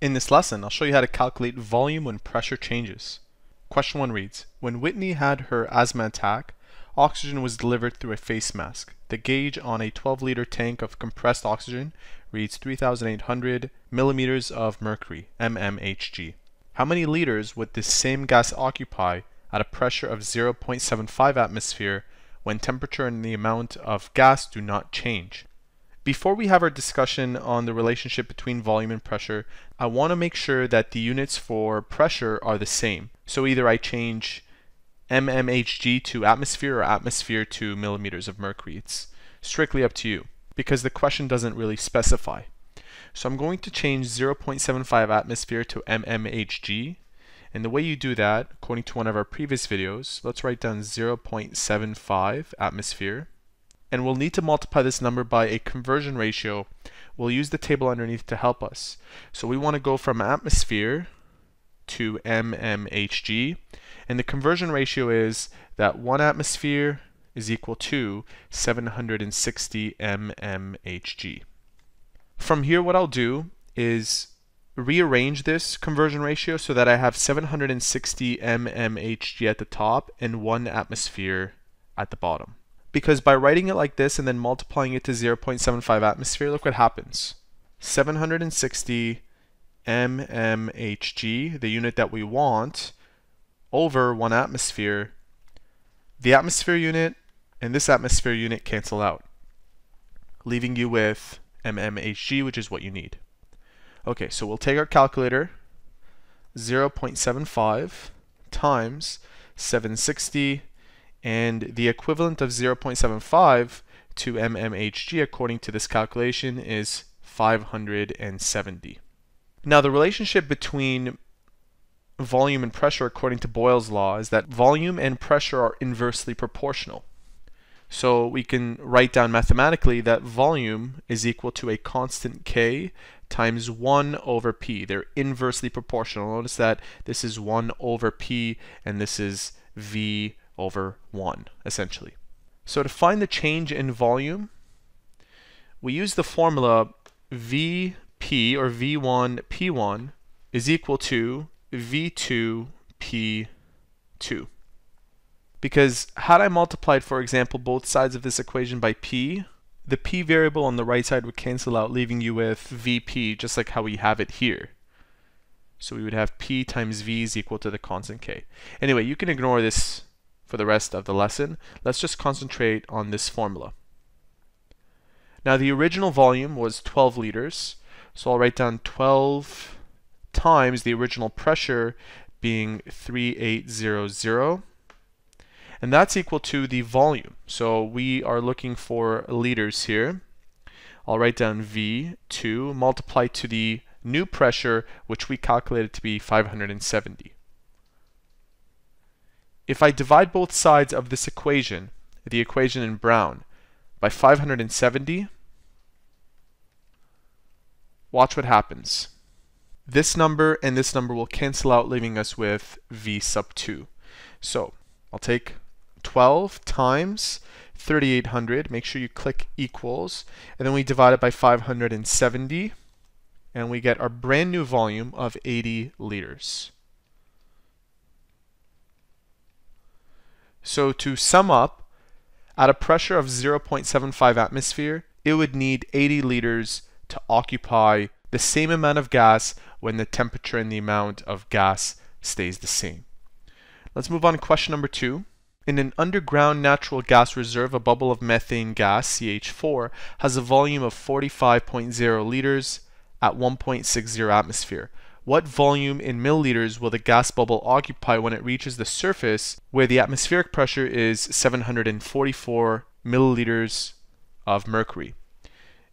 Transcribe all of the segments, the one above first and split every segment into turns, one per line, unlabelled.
In this lesson, I'll show you how to calculate volume when pressure changes. Question 1 reads, When Whitney had her asthma attack, oxygen was delivered through a face mask. The gauge on a 12-liter tank of compressed oxygen reads 3,800 millimeters of mercury, mmHg. How many liters would this same gas occupy at a pressure of 0.75 atmosphere when temperature and the amount of gas do not change? Before we have our discussion on the relationship between volume and pressure, I want to make sure that the units for pressure are the same. So either I change mmHg to atmosphere or atmosphere to millimeters of mercury. It's strictly up to you because the question doesn't really specify. So I'm going to change 0.75 atmosphere to mmHg. And the way you do that, according to one of our previous videos, let's write down 0.75 atmosphere and we'll need to multiply this number by a conversion ratio. We'll use the table underneath to help us. So we want to go from atmosphere to mmHg, and the conversion ratio is that 1 atmosphere is equal to 760 mmHg. From here, what I'll do is rearrange this conversion ratio so that I have 760 mmHg at the top and 1 atmosphere at the bottom because by writing it like this and then multiplying it to 0.75 atmosphere, look what happens. 760 mmHg, the unit that we want, over 1 atmosphere, the atmosphere unit and this atmosphere unit cancel out, leaving you with mmHg, which is what you need. Okay, so we'll take our calculator, 0.75 times 760 and the equivalent of 0.75 to mmHg according to this calculation is 570. Now the relationship between volume and pressure according to Boyle's law is that volume and pressure are inversely proportional. So we can write down mathematically that volume is equal to a constant K times 1 over P. They're inversely proportional. Notice that this is 1 over P and this is V over 1, essentially. So to find the change in volume, we use the formula Vp, or V1P1, is equal to V2P2. Because had I multiplied, for example, both sides of this equation by p, the p variable on the right side would cancel out, leaving you with Vp, just like how we have it here. So we would have p times v is equal to the constant k. Anyway, you can ignore this for the rest of the lesson. Let's just concentrate on this formula. Now the original volume was 12 liters, so I'll write down 12 times the original pressure being 3800 and that's equal to the volume. So we are looking for liters here. I'll write down V2 multiplied to the new pressure which we calculated to be 570. If I divide both sides of this equation, the equation in brown, by 570, watch what happens. This number and this number will cancel out, leaving us with v sub 2. So I'll take 12 times 3800, make sure you click equals, and then we divide it by 570, and we get our brand new volume of 80 liters. So to sum up, at a pressure of 0.75 atmosphere, it would need 80 liters to occupy the same amount of gas when the temperature and the amount of gas stays the same. Let's move on to question number two. In an underground natural gas reserve, a bubble of methane gas, CH4, has a volume of 45.0 liters at 1.60 atmosphere. What volume in milliliters will the gas bubble occupy when it reaches the surface where the atmospheric pressure is 744 milliliters of mercury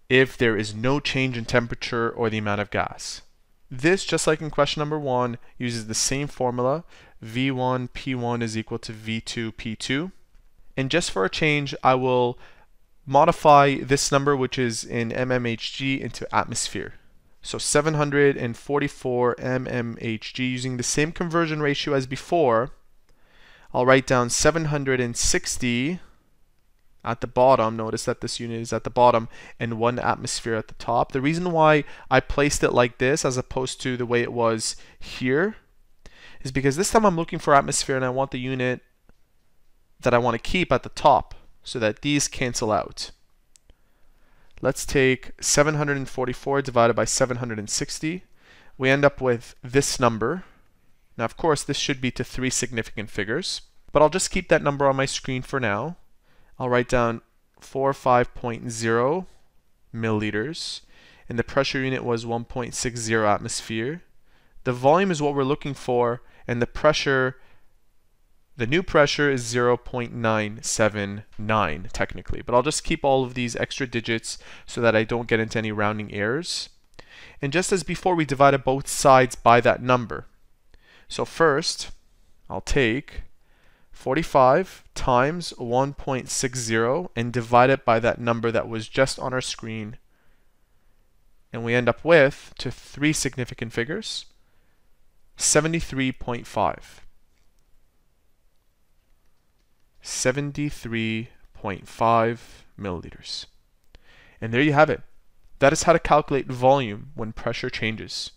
if there is no change in temperature or the amount of gas? This, just like in question number one, uses the same formula. V1 P1 is equal to V2 P2. And just for a change, I will modify this number, which is in mmHg, into atmosphere. So 744 mmHg using the same conversion ratio as before. I'll write down 760 at the bottom, notice that this unit is at the bottom and one atmosphere at the top. The reason why I placed it like this as opposed to the way it was here is because this time I'm looking for atmosphere and I want the unit that I want to keep at the top so that these cancel out. Let's take 744 divided by 760. We end up with this number. Now, of course, this should be to three significant figures, but I'll just keep that number on my screen for now. I'll write down 45.0 milliliters, and the pressure unit was 1.60 atmosphere. The volume is what we're looking for, and the pressure, the new pressure is 0.979 technically, but I'll just keep all of these extra digits so that I don't get into any rounding errors. And just as before, we divided both sides by that number. So first, I'll take 45 times 1.60 and divide it by that number that was just on our screen. And we end up with, to three significant figures, 73.5. 73.5 milliliters. And there you have it. That is how to calculate volume when pressure changes.